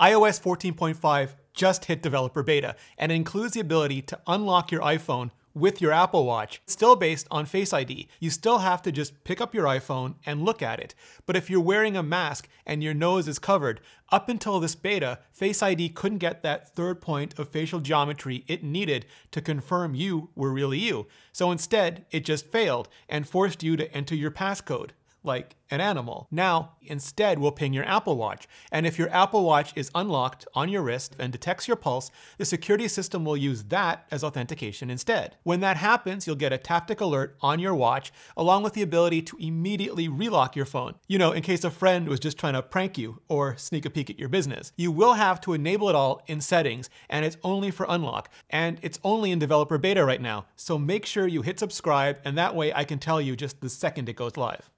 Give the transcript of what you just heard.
iOS 14.5 just hit developer beta and includes the ability to unlock your iPhone with your Apple Watch. It's still based on Face ID. You still have to just pick up your iPhone and look at it. But if you're wearing a mask and your nose is covered, up until this beta, Face ID couldn't get that third point of facial geometry it needed to confirm you were really you. So instead, it just failed and forced you to enter your passcode like an animal. Now, instead, we'll ping your Apple Watch. And if your Apple Watch is unlocked on your wrist and detects your pulse, the security system will use that as authentication instead. When that happens, you'll get a Taptic alert on your watch, along with the ability to immediately relock your phone. You know, in case a friend was just trying to prank you or sneak a peek at your business. You will have to enable it all in settings, and it's only for unlock. And it's only in developer beta right now. So make sure you hit subscribe, and that way I can tell you just the second it goes live.